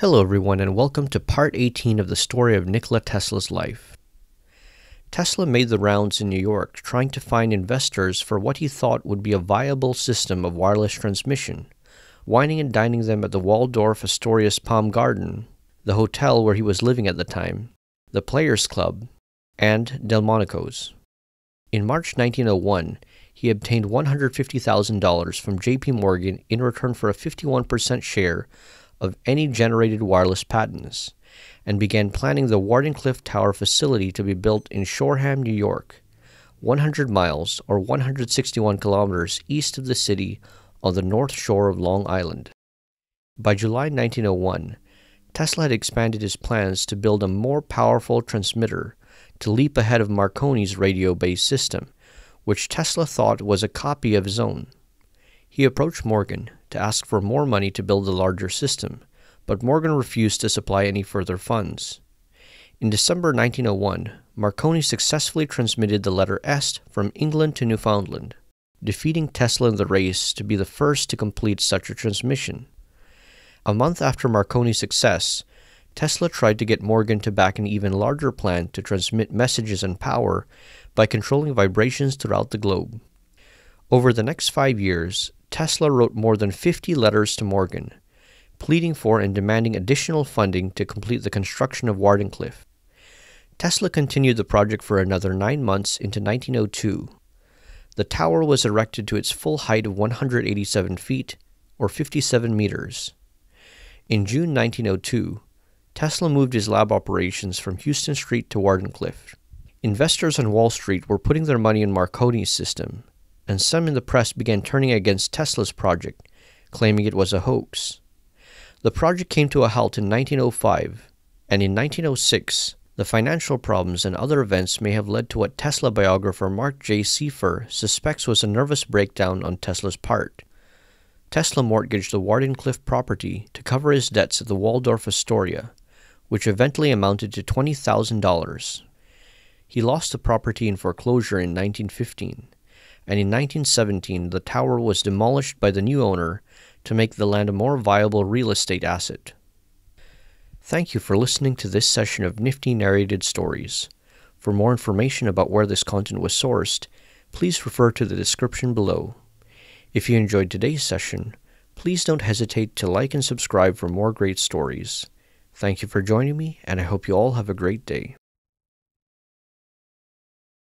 Hello, everyone, and welcome to part 18 of the story of Nikola Tesla's life. Tesla made the rounds in New York trying to find investors for what he thought would be a viable system of wireless transmission, wining and dining them at the Waldorf Astoria's Palm Garden, the hotel where he was living at the time, the Players Club, and Delmonico's. In March 1901, he obtained $150,000 from JP Morgan in return for a 51% share of any generated wireless patents and began planning the Wardenclyffe Tower facility to be built in Shoreham, New York, 100 miles or 161 kilometers east of the city on the north shore of Long Island. By July 1901, Tesla had expanded his plans to build a more powerful transmitter to leap ahead of Marconi's radio based system, which Tesla thought was a copy of his own. He approached Morgan to ask for more money to build a larger system, but Morgan refused to supply any further funds. In December 1901, Marconi successfully transmitted the letter S from England to Newfoundland, defeating Tesla in the race to be the first to complete such a transmission. A month after Marconi's success, Tesla tried to get Morgan to back an even larger plan to transmit messages and power by controlling vibrations throughout the globe. Over the next five years, Tesla wrote more than 50 letters to Morgan, pleading for and demanding additional funding to complete the construction of Wardenclyffe. Tesla continued the project for another nine months into 1902. The tower was erected to its full height of 187 feet, or 57 meters. In June 1902, Tesla moved his lab operations from Houston Street to Wardenclyffe. Investors on Wall Street were putting their money in Marconi's system, and some in the press began turning against Tesla's project, claiming it was a hoax. The project came to a halt in 1905, and in 1906, the financial problems and other events may have led to what Tesla biographer Marc J. Seifer suspects was a nervous breakdown on Tesla's part. Tesla mortgaged the Wardenclyffe property to cover his debts at the Waldorf Astoria, which eventually amounted to $20,000. He lost the property in foreclosure in 1915 and in 1917 the tower was demolished by the new owner to make the land a more viable real estate asset. Thank you for listening to this session of Nifty Narrated Stories. For more information about where this content was sourced, please refer to the description below. If you enjoyed today's session, please don't hesitate to like and subscribe for more great stories. Thank you for joining me, and I hope you all have a great day.